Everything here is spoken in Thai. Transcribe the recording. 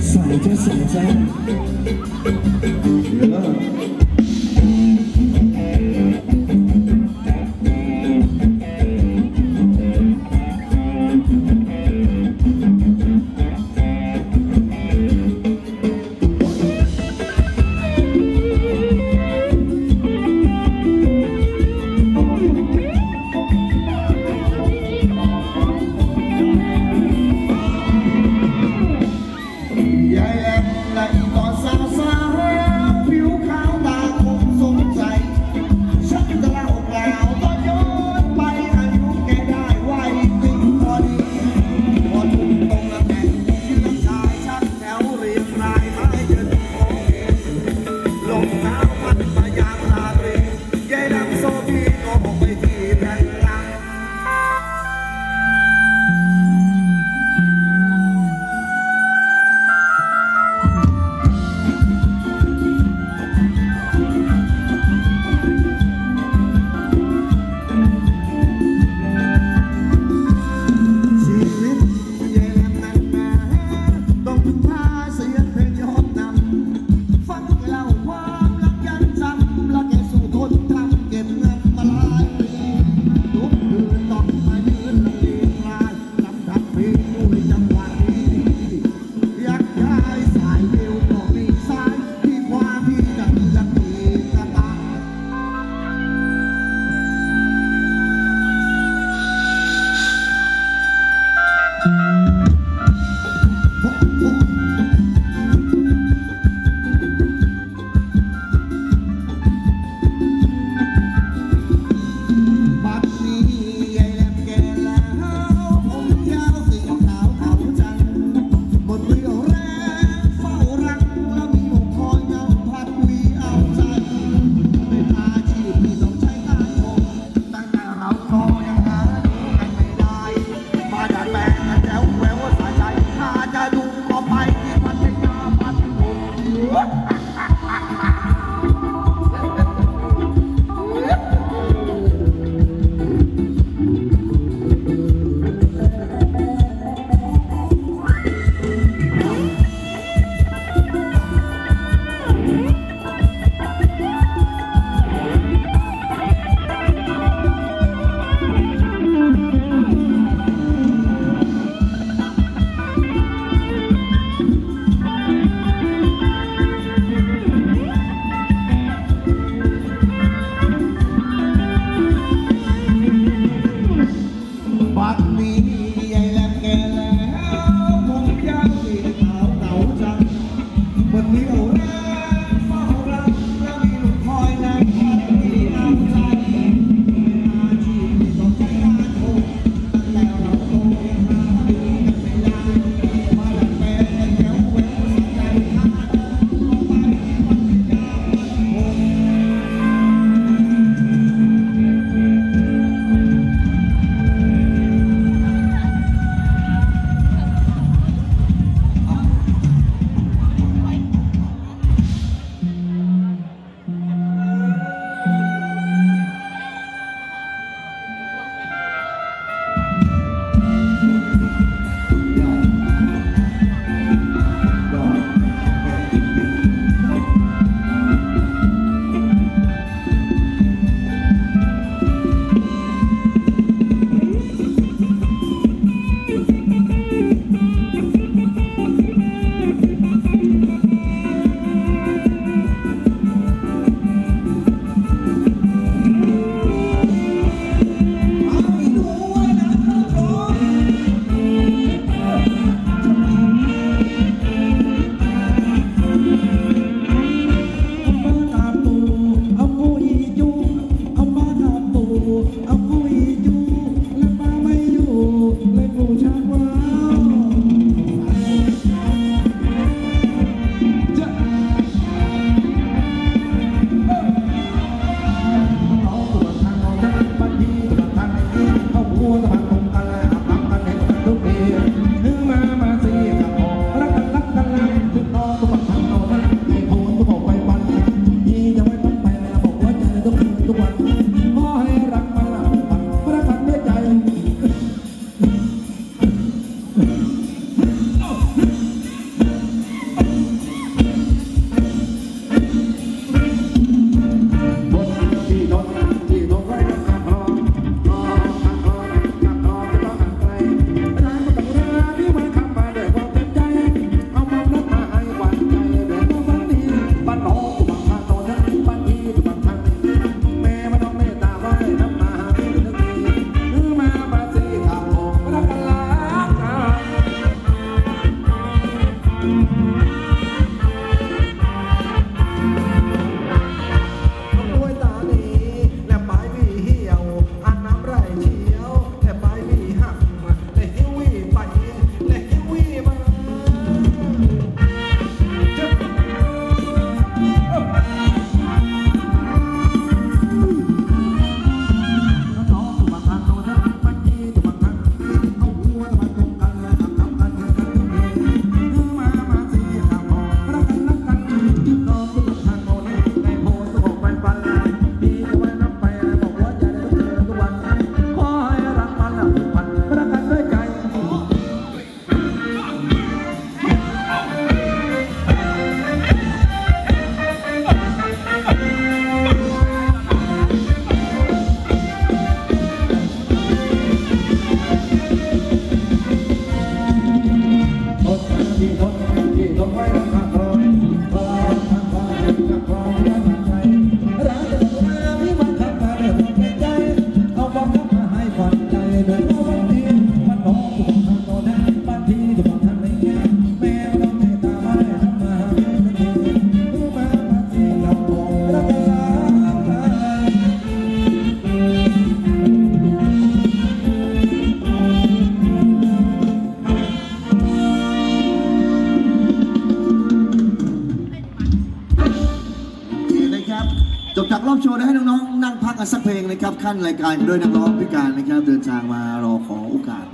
甩着甩着。time. Yeah. กันสักเพลงนะครับขั้นรายการด้วยนักร้องพิการนะครับ เดินทางมารอขอโอกาส